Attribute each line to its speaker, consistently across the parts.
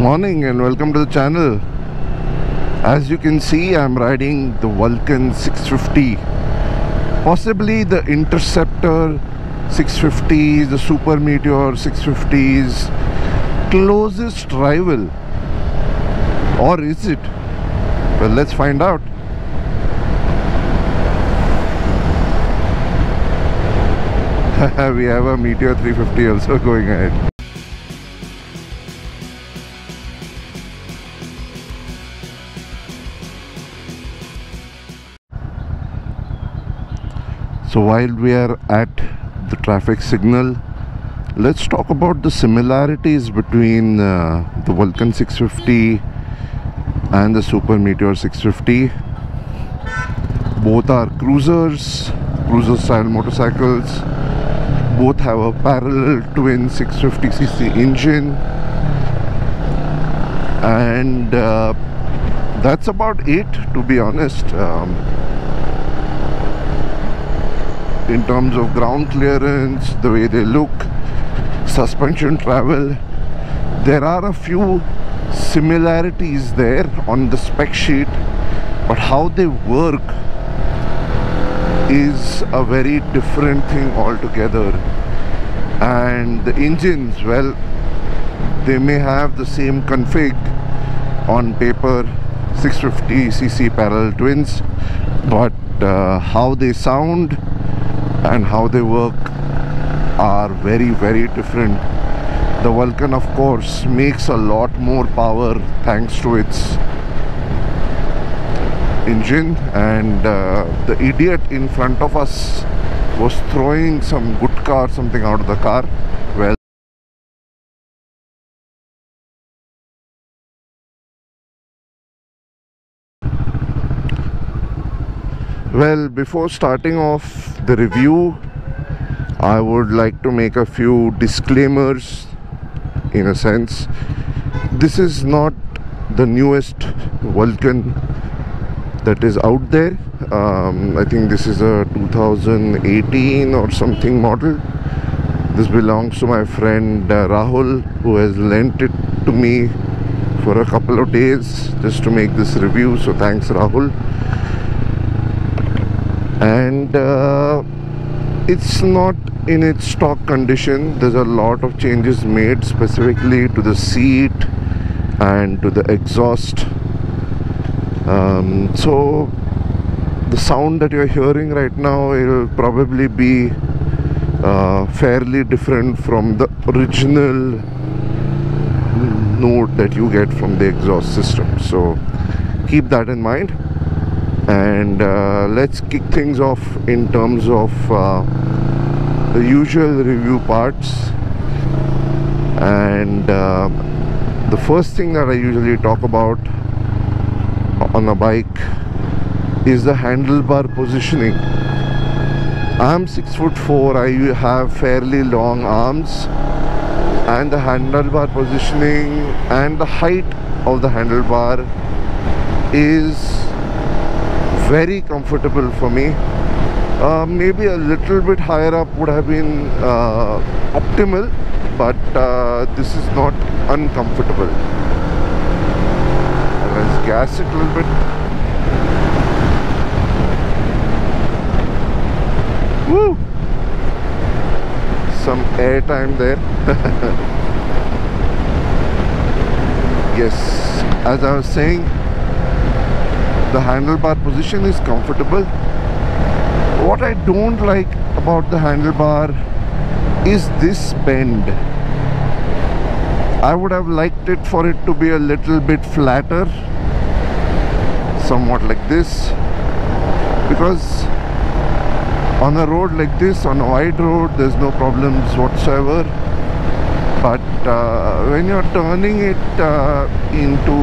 Speaker 1: Morning and welcome to the channel. As you can see, I'm riding the Vulcan 650. Possibly the Interceptor 650s, the Super Meteor 650s closest rival. Or is it? Well, let's find out. we have a Meteor 350 also going ahead. So while we are at the traffic signal, let's talk about the similarities between uh, the Vulcan 650 and the Super Meteor 650. Both are cruisers, cruiser style motorcycles. Both have a parallel twin 650cc engine. And uh, that's about it to be honest. Um, in terms of ground clearance, the way they look, suspension travel. There are a few similarities there on the spec sheet, but how they work is a very different thing altogether. And the engines, well, they may have the same config on paper 650cc parallel twins, but uh, how they sound and how they work are very very different. The Vulcan of course makes a lot more power thanks to its engine and uh, the idiot in front of us was throwing some gutka or something out of the car well before starting off the review, I would like to make a few disclaimers in a sense. This is not the newest Vulcan that is out there. Um, I think this is a 2018 or something model. This belongs to my friend uh, Rahul who has lent it to me for a couple of days just to make this review. So thanks Rahul and uh, it's not in its stock condition. There's a lot of changes made specifically to the seat and to the exhaust. Um, so the sound that you're hearing right now will probably be uh, fairly different from the original note that you get from the exhaust system. So keep that in mind and uh, let's kick things off in terms of uh, the usual review parts. And uh, the first thing that I usually talk about on a bike is the handlebar positioning. I'm six foot four I have fairly long arms. And the handlebar positioning and the height of the handlebar is very comfortable for me. Uh, maybe a little bit higher up would have been uh, optimal but uh, this is not uncomfortable. Let's gas it a little bit. Woo! some air time there. Yes as I was saying the handlebar position is comfortable. What I don't like about the handlebar is this bend. I would have liked it for it to be a little bit flatter somewhat like this because on a road like this on a wide road there's no problems whatsoever. But uh, when you're turning it uh, into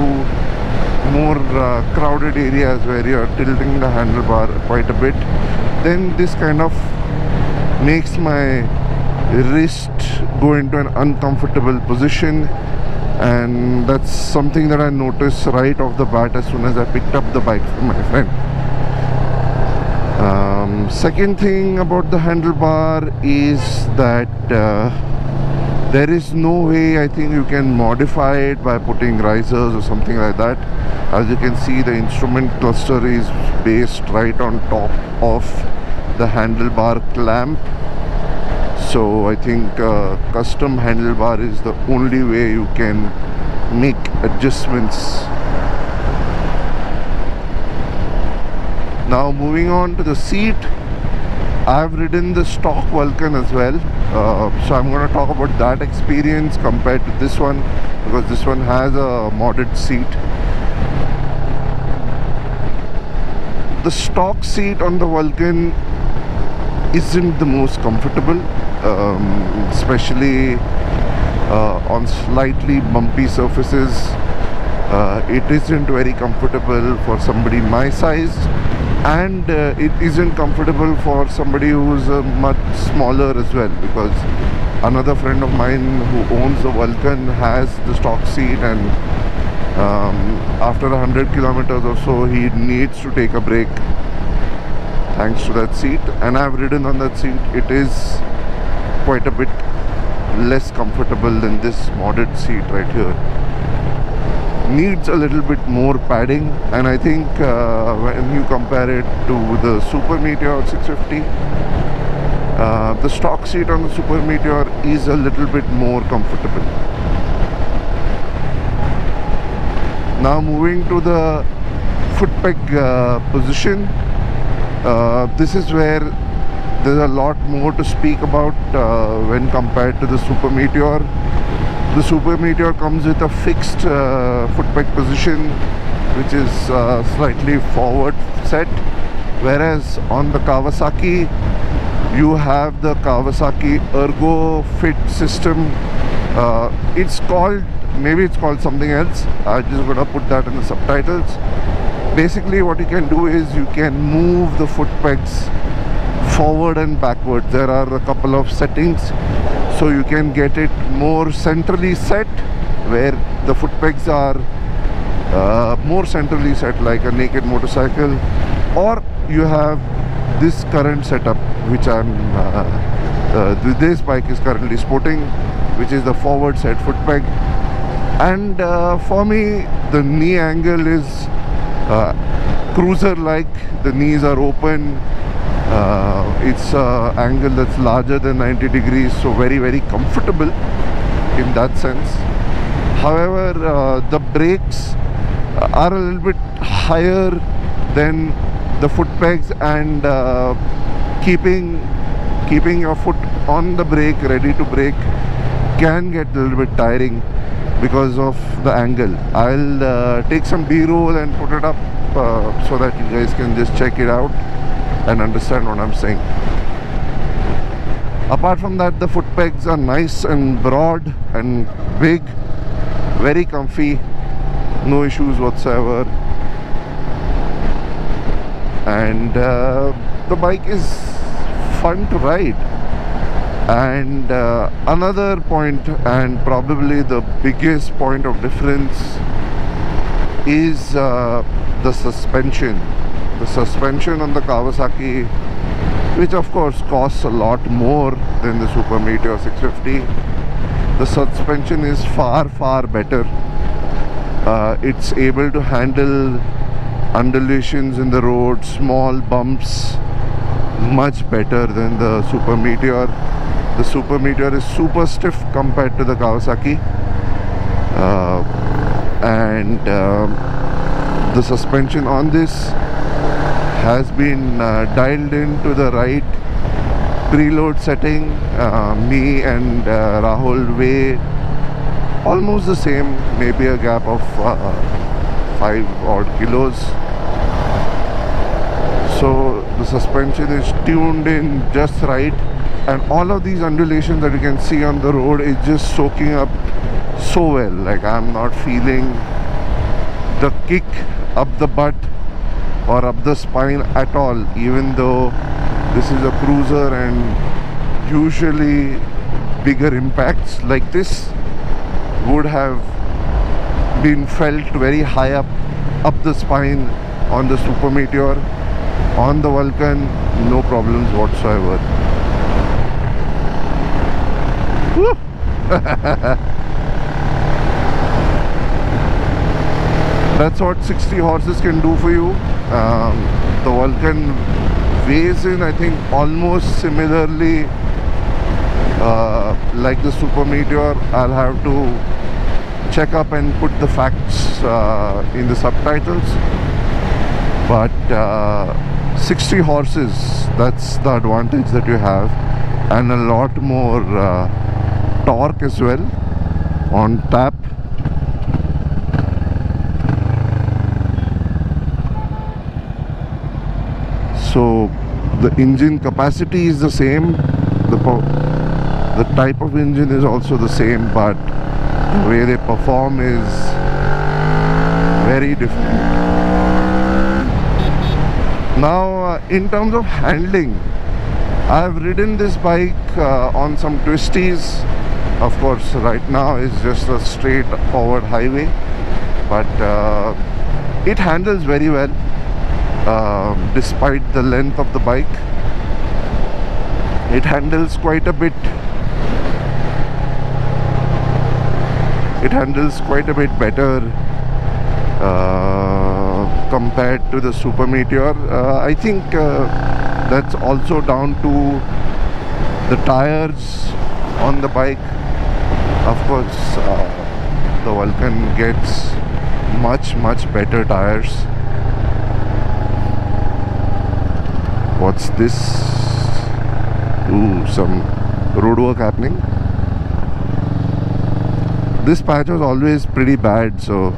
Speaker 1: more uh, crowded areas where you're tilting the handlebar quite a bit then this kind of makes my wrist go into an uncomfortable position. And that's something that I noticed right off the bat as soon as I picked up the bike from my friend. Um, second thing about the handlebar is that uh, there is no way I think you can modify it by putting risers or something like that. As you can see the instrument cluster is based right on top of the handlebar clamp. So I think uh, custom handlebar is the only way you can make adjustments. Now moving on to the seat I've ridden the stock Vulcan as well. Uh, so I'm going to talk about that experience compared to this one because this one has a modded seat. The stock seat on the Vulcan isn't the most comfortable um, especially uh, on slightly bumpy surfaces. Uh, it isn't very comfortable for somebody my size and uh, it isn't comfortable for somebody who's uh, much smaller as well because another friend of mine who owns the Vulcan has the stock seat and um, after 100 kilometers or so he needs to take a break thanks to that seat. And I've ridden on that seat. It is quite a bit less comfortable than this modded seat right here needs a little bit more padding and I think uh, when you compare it to the Super Meteor 650 uh, the stock seat on the Super Meteor is a little bit more comfortable. Now moving to the foot peg uh, position uh, this is where there's a lot more to speak about uh, when compared to the Super Meteor the Super Meteor comes with a fixed uh, foot peg position which is uh, slightly forward set. Whereas on the Kawasaki you have the Kawasaki Ergo Fit system. Uh, it's called maybe it's called something else. I'm just gonna put that in the subtitles. Basically what you can do is you can move the foot pegs forward and backward there are a couple of settings so you can get it more centrally set where the foot pegs are uh, more centrally set like a naked motorcycle or you have this current setup which I'm uh, uh, this bike is currently sporting which is the forward set foot peg. And uh, for me the knee angle is uh, cruiser like the knees are open it's uh, angle that's larger than 90 degrees so very very comfortable in that sense. However uh, the brakes are a little bit higher than the foot pegs and uh, keeping keeping your foot on the brake ready to brake can get a little bit tiring because of the angle. I'll uh, take some b-roll and put it up uh, so that you guys can just check it out and understand what I'm saying. Apart from that the foot pegs are nice and broad and big very comfy no issues whatsoever. And uh, the bike is fun to ride. And uh, another point and probably the biggest point of difference is uh, the suspension the suspension on the Kawasaki which of course costs a lot more than the Super Meteor 650 the suspension is far far better. Uh, it's able to handle undulations in the road small bumps much better than the Super Meteor. The Super Meteor is super stiff compared to the Kawasaki. Uh, and um, the suspension on this has been uh, dialed into the right preload setting. Uh, me and uh, Rahul weigh almost the same maybe a gap of uh, 5 odd kilos. So the suspension is tuned in just right and all of these undulations that you can see on the road is just soaking up so well. Like I'm not feeling the kick up the butt or up the spine at all even though this is a cruiser and usually bigger impacts like this would have been felt very high up up the spine on the Super Meteor on the Vulcan no problems whatsoever That's what 60 horses can do for you. Um, the Vulcan weighs in, I think, almost similarly uh, like the Super Meteor. I'll have to check up and put the facts uh, in the subtitles. But uh, 60 horses, that's the advantage that you have, and a lot more uh, torque as well on tap. So the engine capacity is the same, the the type of engine is also the same, but the way they perform is very different. Now, uh, in terms of handling, I've ridden this bike uh, on some twisties. Of course, right now it's just a straight forward highway, but uh, it handles very well um, despite the length of the bike. It handles quite a bit it handles quite a bit better uh, compared to the Super Meteor. Uh, I think uh, that's also down to the tires on the bike. Of course, uh, the Vulcan gets much much better tires. What's this? Ooh, some road work happening. This patch was always pretty bad so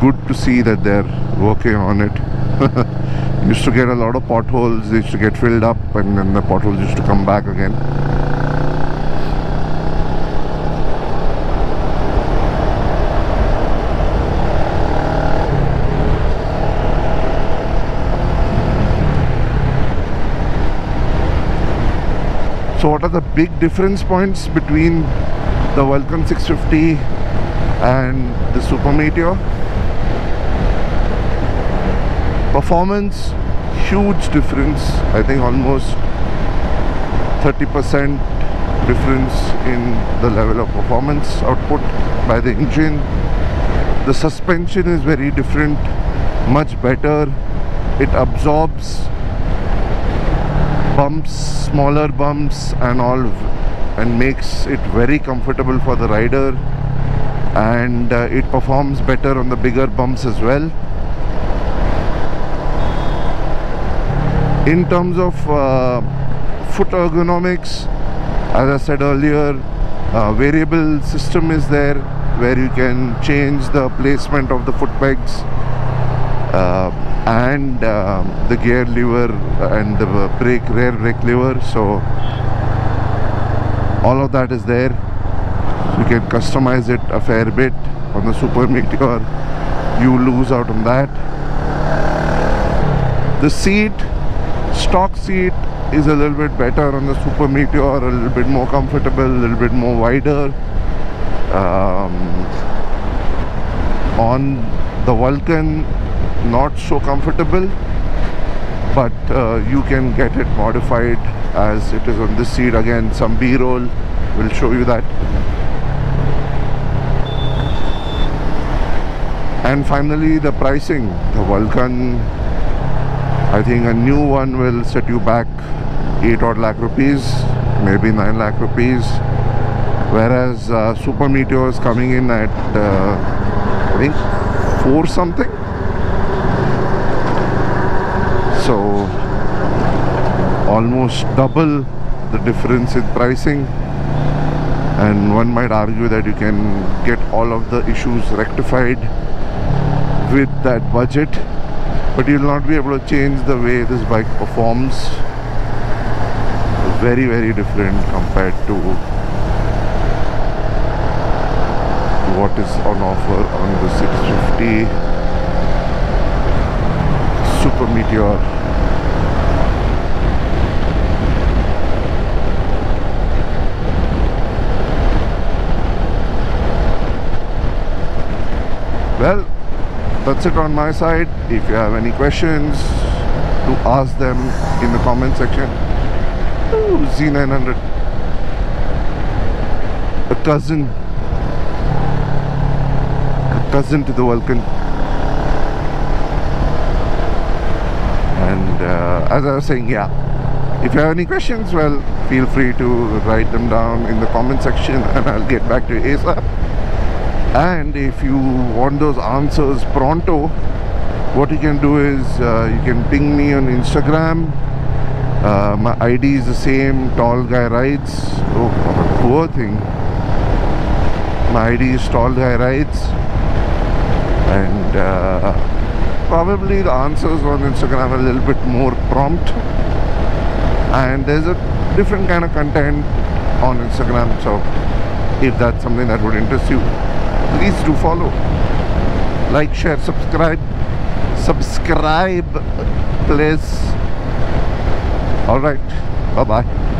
Speaker 1: good to see that they're working on it. Used to get a lot of potholes they used to get filled up and then the potholes used to come back again So what are the big difference points between the Vulcan 650 and the Super Meteor. Performance, huge difference. I think almost 30% difference in the level of performance output by the engine. The suspension is very different, much better. It absorbs bumps, smaller bumps and all and makes it very comfortable for the rider. And uh, it performs better on the bigger bumps as well. In terms of uh, foot ergonomics as I said earlier uh, variable system is there where you can change the placement of the foot pegs and uh, the gear lever and the brake rear brake lever so all of that is there. You can customize it a fair bit on the super meteor. You lose out on that. The seat stock seat is a little bit better on the super meteor a little bit more comfortable a little bit more wider. Um, on the vulcan not so comfortable but uh, you can get it modified as it is on this seat. Again some b-roll will show you that. And finally the pricing. The Vulcan I think a new one will set you back 8 odd lakh rupees maybe 9 lakh rupees. Whereas uh, Super Meteor is coming in at uh, I think 4 something so almost double the difference in pricing. And one might argue that you can get all of the issues rectified with that budget but you'll not be able to change the way this bike performs. Very very different compared to what is on offer on the 650 Super Meteor well that's it on my side. If you have any questions to ask them in the comment section. Ooh, Z900 a cousin, a cousin to the Vulcan. And uh, as I was saying, yeah, if you have any questions, well, feel free to write them down in the comment section and I'll get back to you ASAP. And if you want those answers pronto, what you can do is uh, you can ping me on Instagram. Uh, my ID is the same, Tall Guy Rides. Oh, poor thing. My ID is Tall Guy Rides. And uh, probably the answers on Instagram are a little bit more prompt and there's a different kind of content on Instagram so if that's something that would interest you please do follow. Like share subscribe. Subscribe please. All right. Bye bye